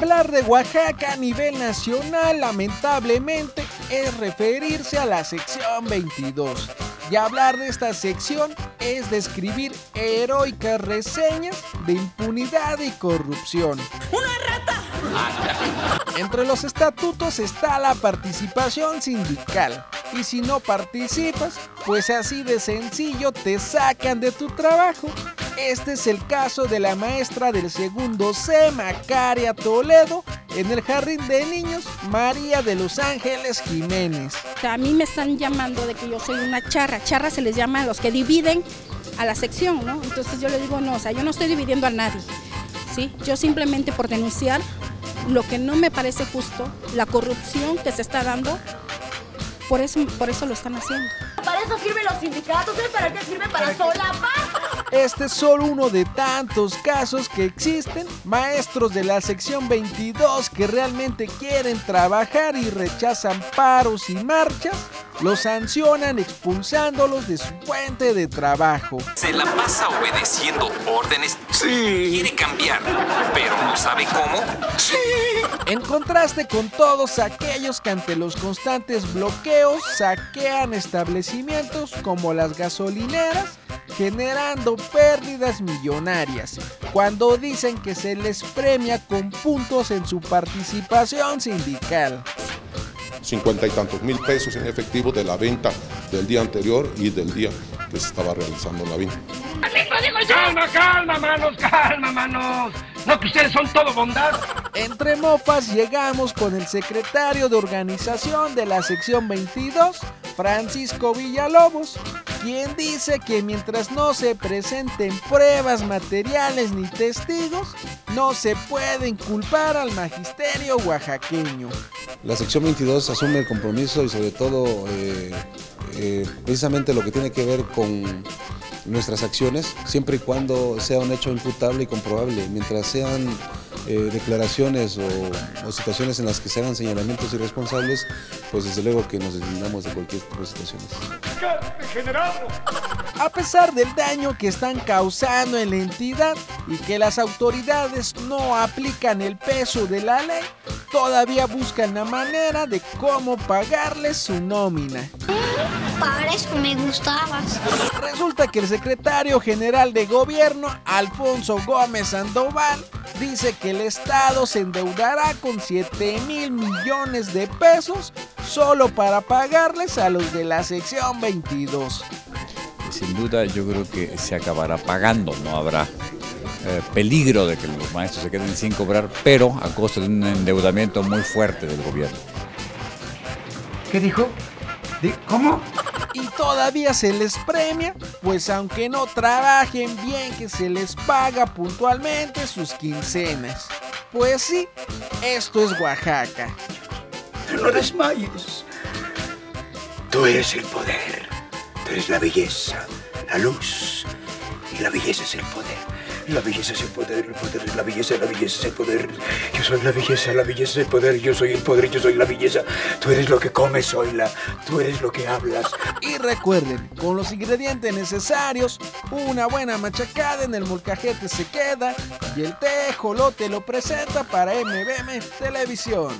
Hablar de Oaxaca a nivel nacional lamentablemente es referirse a la sección 22. Y hablar de esta sección es describir heroicas reseñas de impunidad y corrupción. ¡Una rata! Entre los estatutos está la participación sindical. Y si no participas, pues así de sencillo te sacan de tu trabajo. Este es el caso de la maestra del segundo C, Macaria Toledo, en el jardín de niños María de los Ángeles Jiménez. A mí me están llamando de que yo soy una charra. Charra se les llama a los que dividen a la sección, ¿no? Entonces yo le digo, no, o sea, yo no estoy dividiendo a nadie. ¿sí? Yo simplemente por denunciar lo que no me parece justo, la corrupción que se está dando, por eso, por eso lo están haciendo. Para eso sirven los sindicatos, ¿sabes para qué sirve? Para solapar. Este es solo uno de tantos casos que existen, maestros de la sección 22 que realmente quieren trabajar y rechazan paros y marchas, los sancionan expulsándolos de su fuente de trabajo. Se la pasa obedeciendo órdenes. Sí. Quiere cambiar, pero no sabe cómo. Sí. En contraste con todos aquellos que ante los constantes bloqueos saquean establecimientos como las gasolineras, generando pérdidas millonarias, cuando dicen que se les premia con puntos en su participación sindical. Cincuenta y tantos mil pesos en efectivo de la venta del día anterior y del día que se estaba realizando la venta. Calma, calma, manos, calma, manos. No que ustedes son todo bondad. Entre mofas llegamos con el secretario de organización de la sección 22, Francisco Villalobos, quien dice que mientras no se presenten pruebas materiales ni testigos, no se puede inculpar al magisterio oaxaqueño. La sección 22 asume el compromiso y sobre todo eh, eh, precisamente lo que tiene que ver con nuestras acciones, siempre y cuando sea un hecho imputable y comprobable. Mientras sean eh, declaraciones o, situaciones en las que se hagan señalamientos irresponsables, pues desde luego que nos deslindamos de cualquier tipo de situaciones. A pesar del daño que están causando en la entidad y que las autoridades no aplican el peso de la ley, todavía buscan la manera de cómo pagarles su nómina. Para eso me gustabas. Resulta que el secretario general de gobierno, Alfonso Gómez Sandoval, dice que el Estado se endeudará con 7 mil millones de pesos solo para pagarles a los de la sección 22. Sin duda yo creo que se acabará pagando, no habrá eh, peligro de que los maestros se queden sin cobrar, pero a costa de un endeudamiento muy fuerte del gobierno. ¿Qué dijo? ¿Cómo? Y todavía se les premia, pues aunque no trabajen bien, que se les paga puntualmente sus quincenas. Pues sí, esto es Oaxaca. No desmayes. Tú eres el poder, tú eres la belleza, la luz, y la belleza es el poder. La belleza es el poder, el poder es la belleza, la belleza es el poder. Yo soy la belleza, la belleza es el poder, yo soy el poder, yo soy la belleza. Tú eres lo que comes, soy la, tú eres lo que hablas. Y recuerden, con los ingredientes necesarios, una buena machacada en el molcajete se queda y el tejolote lo presenta para MBM Televisión.